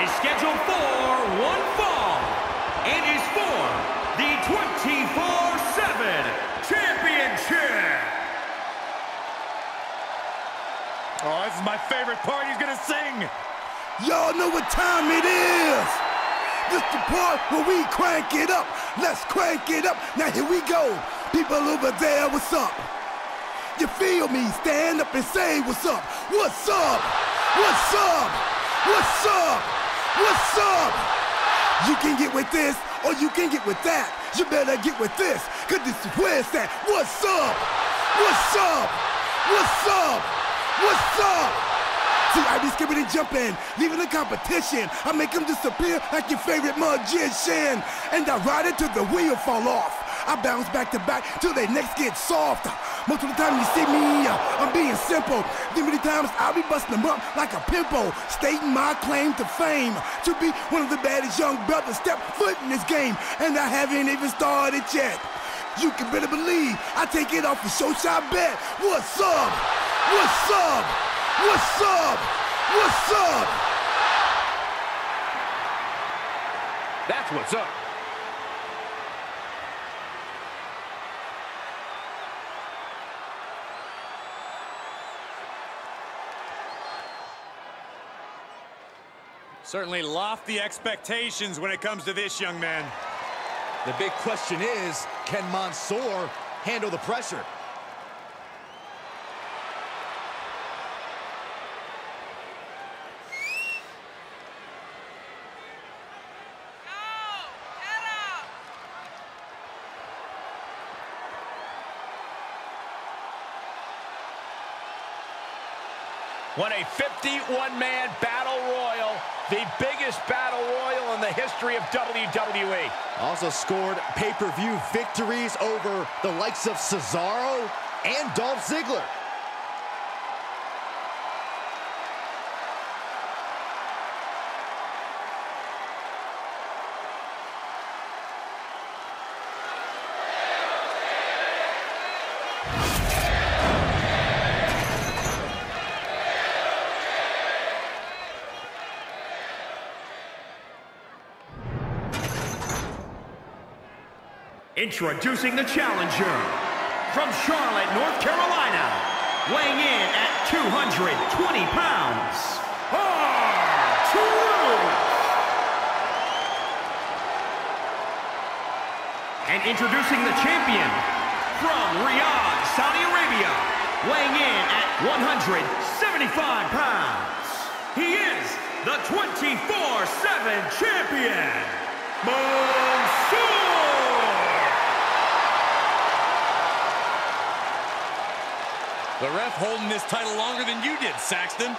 is scheduled for one fall and is for the 24-7 Championship. Oh, this is my favorite part. He's gonna sing. Y'all know what time it is. This the part where we crank it up. Let's crank it up. Now here we go. People over there, what's up? You feel me? Stand up and say what's up. What's up? What's up? What's up? What's up? You can get with this or you can get with that. You better get with this, cause this is where it's at. What's up? What's up? What's up? What's up? See, I be skipping and jumping, leaving the competition. I make them disappear like your favorite magician. And I ride it till the wheel fall off. I bounce back to back till their necks get soft. Most of the time you see me, uh, I'm being simple. Then many times I'll be busting them up like a pimple, stating my claim to fame. To be one of the baddest young brothers step foot in this game, and I haven't even started yet. You can better believe I take it off the show shot bet. What's up? What's up? What's up? What's up? That's what's up. Certainly lofty expectations when it comes to this young man. The big question is, can Mansoor handle the pressure? Won a 51-man battle royal, the biggest battle royal in the history of WWE. Also scored pay-per-view victories over the likes of Cesaro and Dolph Ziggler. Introducing the challenger from Charlotte, North Carolina, weighing in at 220 pounds, R-Truth. And introducing the champion from Riyadh, Saudi Arabia, weighing in at 175 pounds. He is the 24-7 champion, Mansoor. The ref holding this title longer than you did, Saxton.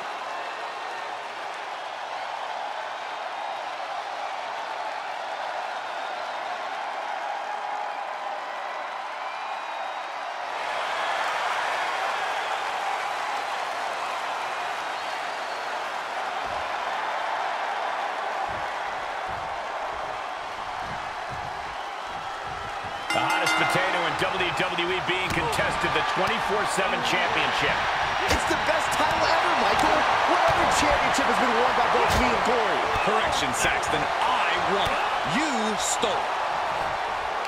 The hottest potato in WWE being contested, the 24-7 championship. It's the best title ever, Michael. What other championship has been won by both me and Corey? Correction, Saxton. I won it. You stole it.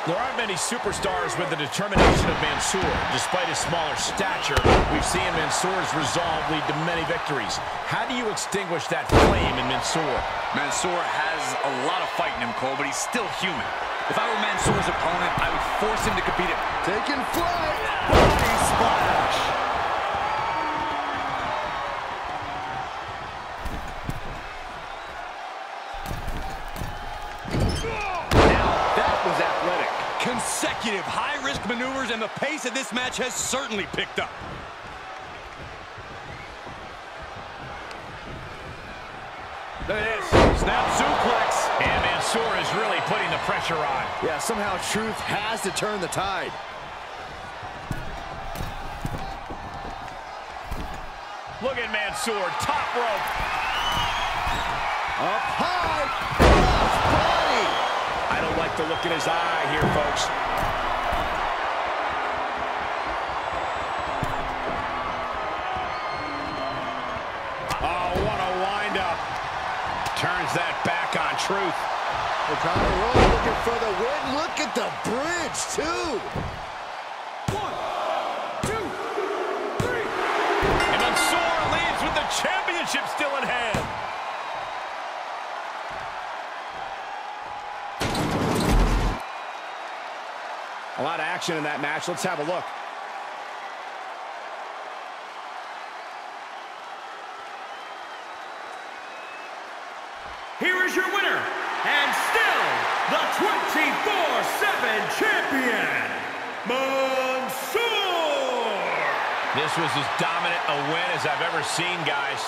There aren't many superstars with the determination of Mansoor. Despite his smaller stature, we've seen Mansoor's resolve lead to many victories. How do you extinguish that flame in Mansoor? Mansoor has a lot of fight in him, Cole, but he's still human. If I were Mansoor's opponent, I would force him to compete it. Taking flight. Body splash! Now, that was athletic. Consecutive high-risk maneuvers, and the pace of this match has certainly picked up. Look at this. Mansoor is really putting the pressure on. Yeah, somehow truth has to turn the tide. Look at Mansoor, top rope. Up high. Body. I don't like the look in his eye here, folks. Oh, what a windup. Turns that back on truth. O'Connor Roll looking for the win. Look at the bridge, too. One, two, three. And Mansoor leaves with the championship still in hand. A lot of action in that match. Let's have a look. Here is your winner, and still the 24-7 champion, Mansoor! This was as dominant a win as I've ever seen, guys.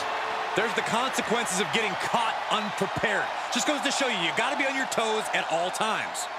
There's the consequences of getting caught unprepared. Just goes to show you, you got to be on your toes at all times.